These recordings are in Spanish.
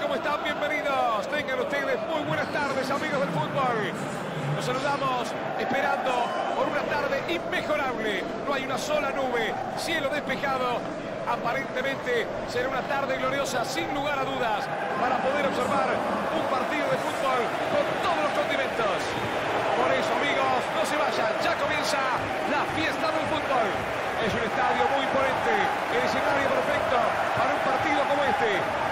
¿Cómo están? Bienvenidos. Tengan ustedes muy buenas tardes, amigos del fútbol. Nos saludamos esperando por una tarde inmejorable. No hay una sola nube, cielo despejado. Aparentemente será una tarde gloriosa, sin lugar a dudas, para poder observar un partido de fútbol con todos los condimentos. Por eso, amigos, no se vayan. Ya comienza la fiesta del fútbol. Es un estadio muy imponente, el escenario perfecto para un partido como este.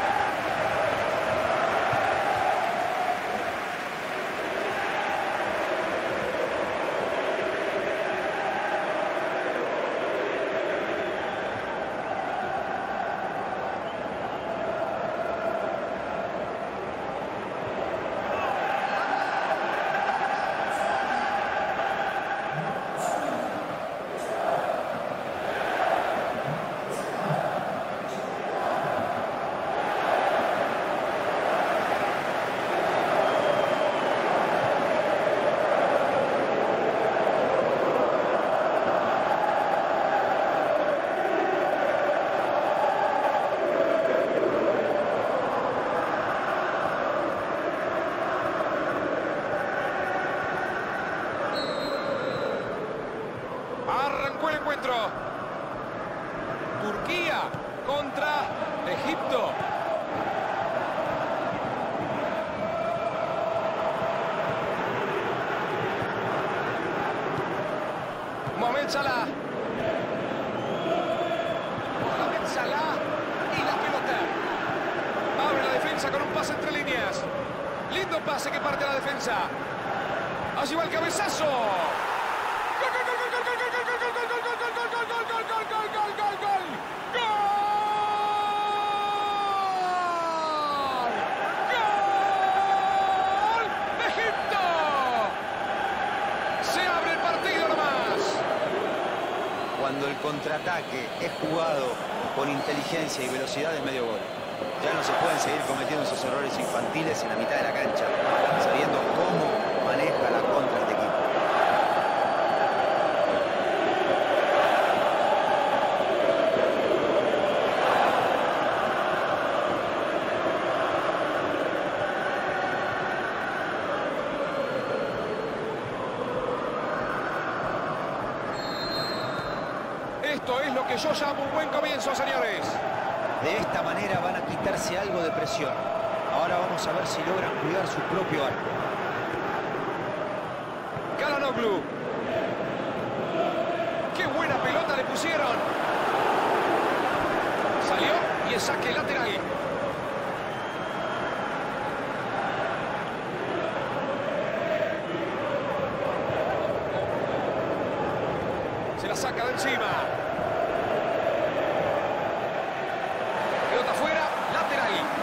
Turquía contra Egipto. Mohamed Salah. Mohamed Salah y la pelota. Abre la defensa con un pase entre líneas. Lindo pase que parte la defensa. Allí va el cabezazo. Contraataque es jugado con inteligencia y velocidad de medio gol. Ya no se pueden seguir cometiendo esos errores infantiles en la mitad de la cancha, sabiendo cómo maneja la contra este equipo. Esto es lo que yo llamo un buen comienzo, señores. De esta manera van a quitarse algo de presión. Ahora vamos a ver si logran cuidar su propio arco. Kalanoglu. ¡Qué buena pelota le pusieron! Salió y es saque lateral. Se la saca de encima. Pelota afuera, lateral.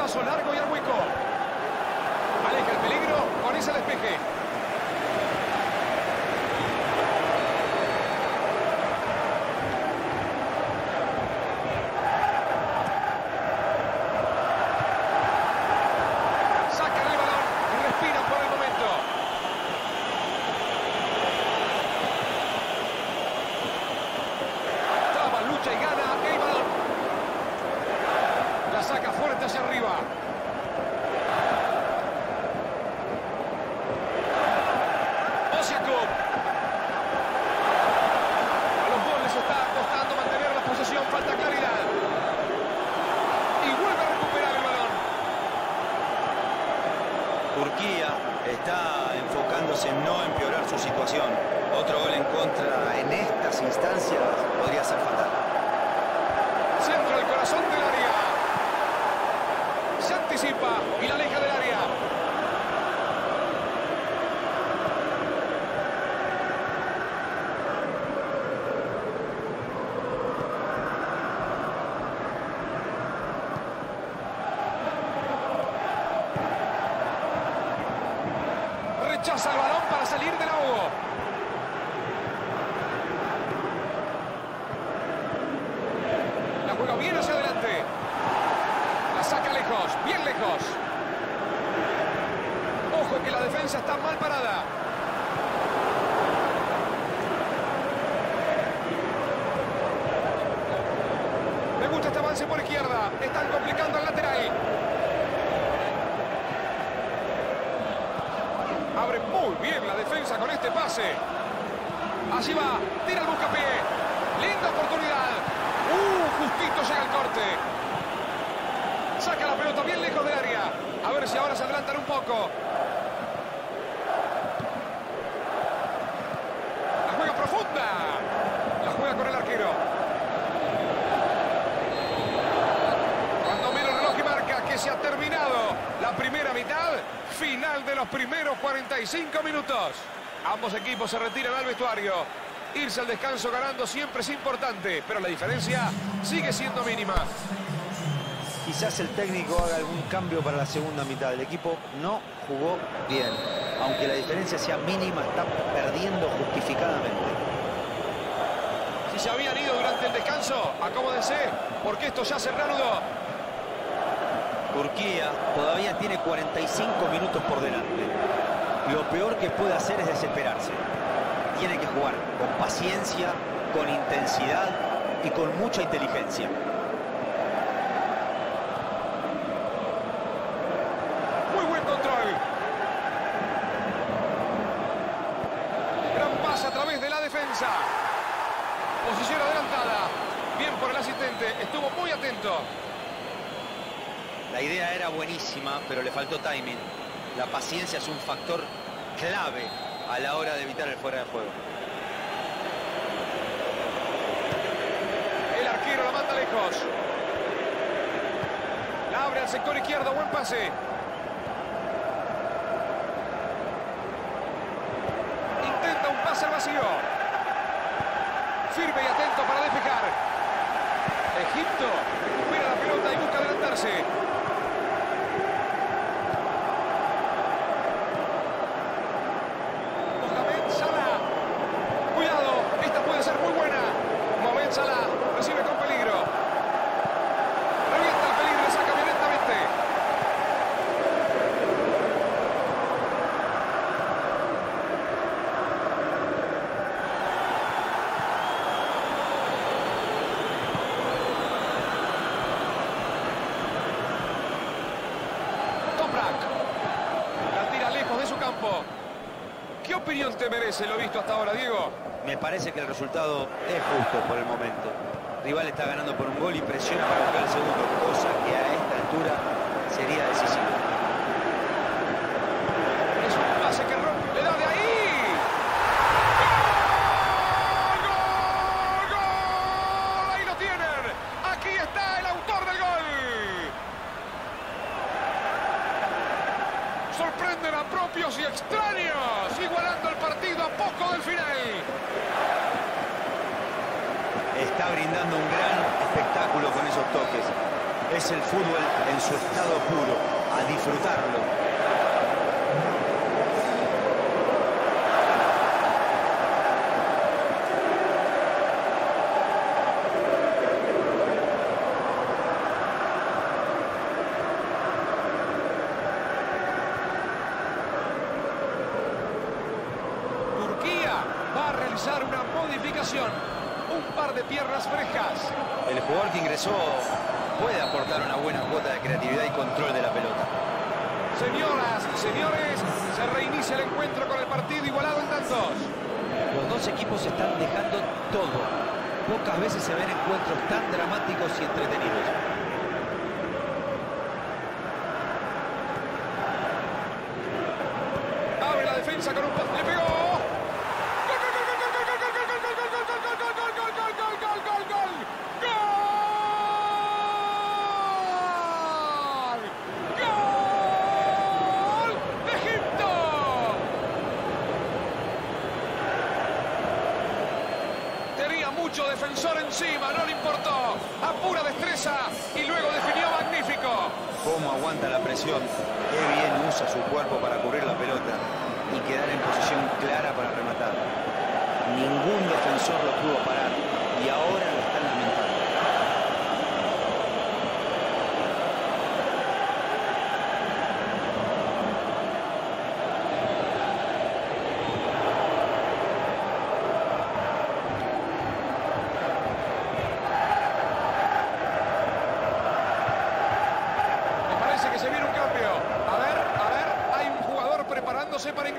Pelotazo largo y al hueco. Aleja el peligro con ese despeje. Sacan el balón y respiran por el momento. Traba, lucha y gana el balón. La saca fuerte hacia arriba. Osiakov. A los goles está costando mantener la posesión, falta claridad. Y vuelve a recuperar el balón. Turquía está enfocándose en no empeorar su situación. Otro gol en contra en estas instancias podría ser fatal. Centro del corazón del área. Se anticipa y la aleja del área. Rechaza el balón para salir del ahogo. La juega bien hacia adelante. bien lejos. Ojo que la defensa está mal parada. Me gusta este avance por izquierda. Están complicando al lateral. Abre muy bien la defensa con este pase. Allí va, tira el buscapié. Linda oportunidad. Uh, justito llega el corte. Saca la pelota bien lejos del área. A ver si ahora se adelantan un poco. La juega profunda. La juega con el arquero. Cuando mira el reloj y marca que se ha terminado la primera mitad, final de los primeros 45 minutos. Ambos equipos se retiran al vestuario. Irse al descanso ganando siempre es importante, pero la diferencia sigue siendo mínima. Quizás el técnico haga algún cambio para la segunda mitad. El equipo no jugó bien. Aunque la diferencia sea mínima, está perdiendo justificadamente. Si se habían ido durante el descanso, acomódense, porque esto ya se reanudó. Turquía todavía tiene 45 minutos por delante. Lo peor que puede hacer es desesperarse. Tiene que jugar con paciencia, con intensidad y con mucha inteligencia. Muy buen control. Gran pase a través de la defensa. Posición adelantada. Bien por el asistente. Estuvo muy atento. La idea era buenísima, pero le faltó timing. La paciencia es un factor clave a la hora de evitar el fuera de juego. El arquero la manda lejos. La abre al sector izquierdo. Buen pase. Intenta un pase al vacío. Firme y atento para despejar. Egipto recupera la pelota y busca adelantarse. Mohamed Salah. Cuidado, esta puede ser muy buena. Mohamed Salah recibe con peligro. Revienta el peligro saca violentamente. Toprak. La tira lejos de su campo. ¿Qué opinión te merece lo visto hasta ahora, Diego? Me parece que el resultado es justo por el momento. Rival está ganando por un gol y presiona para buscar el segundo, cosa que a esta altura sería decisiva. Es un pase que rompe, le da de ahí. ¡Gol! ¡Gol! ¡Gol! Ahí lo tienen. Aquí está el autor del gol. Sorprenden a propios y extraños, Está brindando un gran espectáculo con esos toques. Es el fútbol en su estado puro. A disfrutarlo. Turquía va a realizar una modificación. Un frescas. El jugador que ingresó puede aportar una buena cuota de creatividad y control de la pelota. Señoras y señores, se reinicia el encuentro con el partido igualado en tantos. Los dos equipos están dejando todo. Pocas veces se ven encuentros tan dramáticos y entretenidos. Abre la defensa con un pase. ¡Le pegó! Defensor encima, no le importó. A pura destreza y luego definió magnífico. Cómo aguanta la presión. Qué bien usa su cuerpo para cubrir la pelota y quedar en posición clara para rematar. Ningún defensor lo pudo parar y ahora lo están lamentando.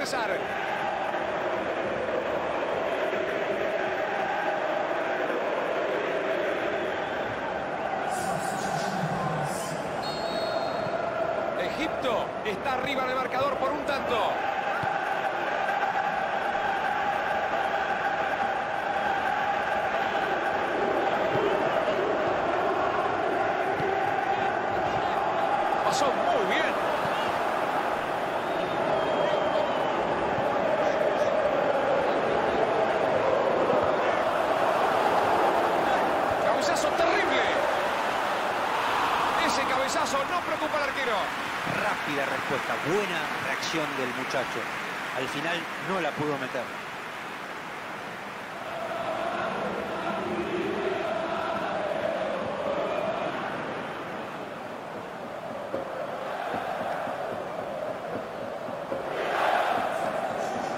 ingresar. Egipto está arriba del marcador por un tanto. Pasó muy bien. Cabezazo terrible. Ese cabezazo no preocupa al arquero. Rápida respuesta, buena reacción del muchacho. Al final no la pudo meter.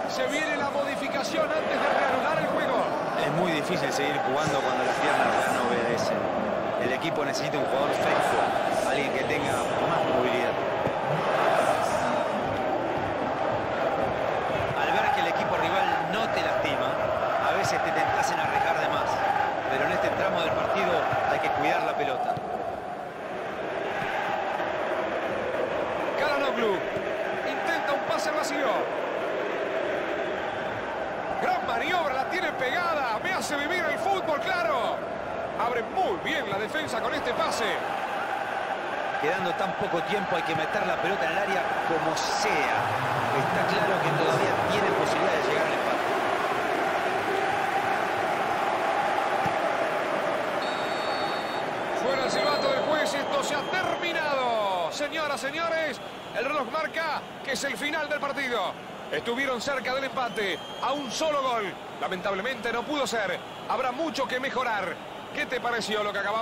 Se viene la modificación antes de reanudar el juego. Es muy difícil seguir jugando cuando las piernas ya no obedecen. El equipo necesita un jugador fresco, alguien que tenga más movilidad. Al ver que el equipo rival no te lastima, a veces te tentas en arriesgar de más. Pero en este tramo del partido hay que cuidar la pelota. Karanoglu intenta un pase vacío. Gran maniobra, la tiene pegada. Me hace vivir el fútbol, claro. Abre muy bien la defensa con este pase. Quedando tan poco tiempo hay que meter la pelota en el área como sea. Está claro que todavía tiene posibilidad de llegar al empate. Fuera el silbato del juez, esto se ha terminado. Señoras, señores, el reloj marca que es el final del partido. Estuvieron cerca del empate, a un solo gol. Lamentablemente no pudo ser. Habrá mucho que mejorar. ¿Qué te pareció lo que acabamos?